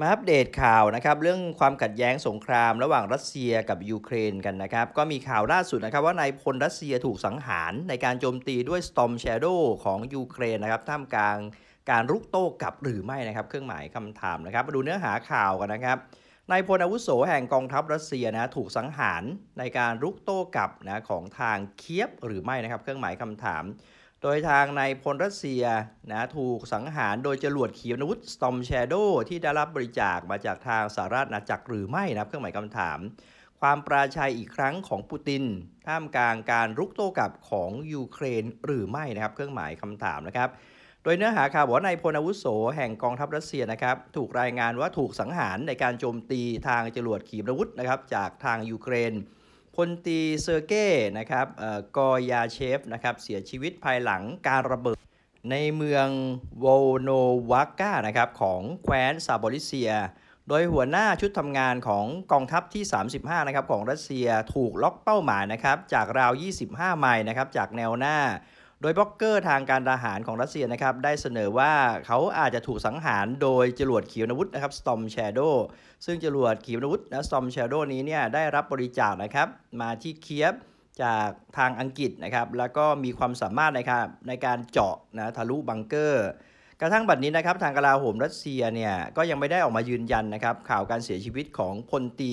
มาอัปเดตข่าวนะครับเรื่องความขัดแย้งสงครามระหว่างรัสเซียกับยูเครนกันนะครับก็มีข่าวล่าสุดนะครับว่านายพลรัสเซียถูกสังหารในการโจมตีด้วย Storm Shadow ของยูเครนนะครับท่ามกลางการรุกโต้กลับหรือไม่นะครับเครื่องหมายคำถามนะครับมาดูเนื้อหาข่าวกันนะครับนายพลอาวุโสแห่งกองทัพรัสเซียนะถูกสังหารในการรุกโต้กลับนะของทางเคียฟหรือไม่นะครับเครื่องหมายคำถาม โดยทางนายพลรัสเซียนะถูกสังหารโดยจรวดขีปนาวุธ Storm Shadow ที่ได้รับบริจาคมาจากทางสหราชอาณาจักรหรือไม่นะเครื่องหมายคำถาม ความปราชัยอีกครั้งของปูติน ท่ามกลางการรุกโต้กลับของยูเครนหรือไม่นะครับ เครื่องหมายคำถามนะครับ โดยเนื้อหาข่าวบอกว่านายพลอาวุโสแห่งกองทัพรัสเซียนะครับถูกรายงานว่าถูกสังหารในการโจมตีทางจรวดขีปนาวุธนะครับจากทางยูเครน พลตีเซอร์เกย์นะครับกอยาเชฟนะครับเสียชีวิตภายหลังการระเบิด ในเมืองโวโนวาก้านะครับของแคว้นซาบอริเซีย โดยหัวหน้าชุดทำงานของกองทัพที่ 35นะครับของรัสเซียถูกล็อกเป้าหมายนะครับจากราว 25 ไมล์นะครับจากแนวหน้า ดยบล็อกเกอร์ทางการทหารของรัสเซียนะครับได้เสนอว่าเขาอาจจะถูกสังหารโดยจรวดขีปนาวุธนะครับ Storm Shadow ซึ่งจรวดขีปนาวุธนะ Storm Shadow นี้เนี่ยได้รับบริจาคนะครับมาที่เคียบจากทางอังกฤษนะครับแล้วก็มีความสามารถนะครับในการเจาะนะทะลุบังเกอร์ กระทั่งบัดนี้นะครับทางกลาโหมรัสเซียเนี่ยก็ยังไม่ได้ออกมายืนยันนะครับข่าวการเสียชีวิตของพลตี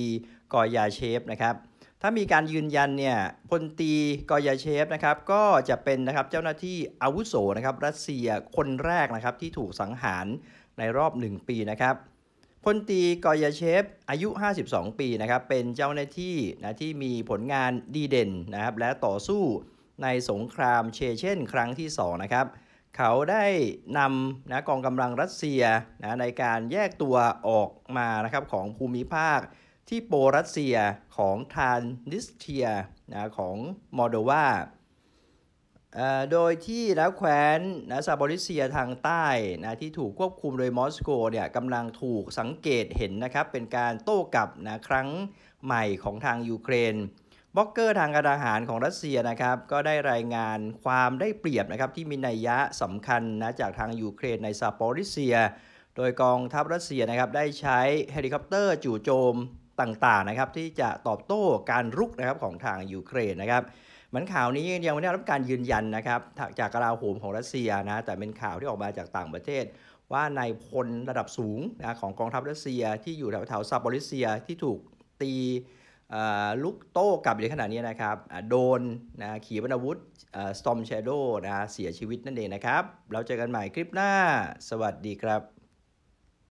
กอยาเชฟนะครับ ถ้ามีการยืนยันเนี่ยพลตีกอยาเชฟนะครับก็จะเป็นนะครับเจ้าหน้าที่อาวุโสนะครับรัสเซียคนแรกนะครับที่ถูกสังหารในรอบ 1 ปีนะครับพลตีกอยาเชฟอายุ 52 ปีนะครับเป็นเจ้าหน้าที่นะที่มีผลงานดีเด่นนะครับและต่อสู้ในสงครามเชเช่น ครั้งที่ 2 นะครับ เขาได้นำนะกองกำลังรัสเซียนะในการแยกตัวออกมานะครับของภูมิภาค ที่โปรัสเซียของทานนิสเทียนะของมอลโดวาโดยที่แล้วแคว้นนะซาปอริเซียทางใต้นะที่ถูกควบคุมโดยมอสโกเนี่ยกำลังถูกสังเกตเห็นนะครับ เป็นการโต้กลับนะครั้งใหม่ของทางยูเครนบล็อกเกอร์ทางการทหารของรัสเซียนะครับ ก็ได้รายงานความได้เปรียบนะครับ ที่มีนัยยะสำคัญนะจากทางยูเครนในซาปอริเซีย โดยกองทัพรัสเซียนะครับได้ใช้เฮลิคอปเตอร์จู่โจม ต่างๆนะครับที่จะตอบโต้การรุกนะครับของทางยูเครนนะครับเหมือนข่าวนี้ยังไม่ได้รับการยืนยันนะครับจากกราโหมของรัสเซียนะแต่เป็นข่าวที่ออกมาจากต่างประเทศ ว่านายพลระดับสูงนะของกองทัพรัสเซียที่อยู่แถวๆซาบอริเซียที่ถูกตีลุกโต้กลับในขณะนี้นะครับโดนนะขีปนาวุธสตอมแชโดนะเสียชีวิตนั่นเองนะครับ เราเจอกันใหม่คลิปหน้า สวัสดีครับ